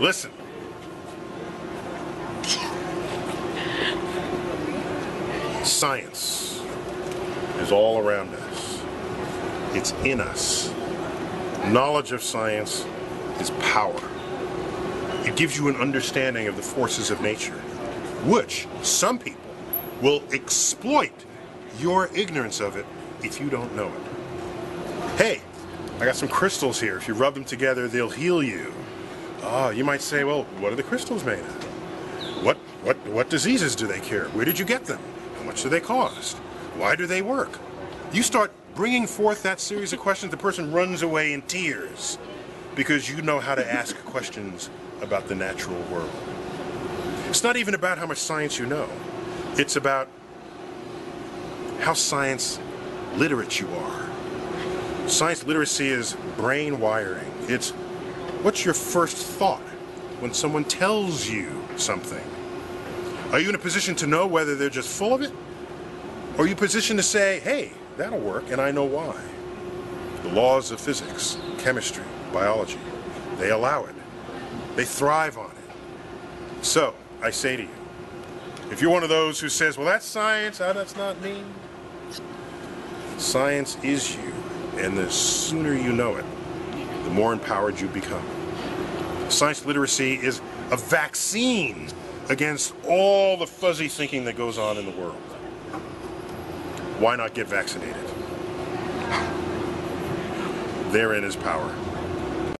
Listen. Science is all around us. It's in us. Knowledge of science is power. It gives you an understanding of the forces of nature, which some people will exploit your ignorance of it if you don't know it. Hey, I got some crystals here. If you rub them together, they'll heal you. Oh, you might say, well, what are the crystals made of? What, what, what diseases do they cure? Where did you get them? How much do they cost? Why do they work? You start bringing forth that series of questions, the person runs away in tears because you know how to ask questions about the natural world. It's not even about how much science you know. It's about how science literate you are. Science literacy is brain wiring. It's what's your first thought when someone tells you something? Are you in a position to know whether they're just full of it? Or are you positioned to say, hey, that'll work and I know why? The laws of physics, chemistry, biology, they allow it. They thrive on it. So, I say to you, if you're one of those who says, well, that's science, oh, that's not me, science is you. And the sooner you know it, the more empowered you become. Science literacy is a vaccine against all the fuzzy thinking that goes on in the world. Why not get vaccinated? Therein is power.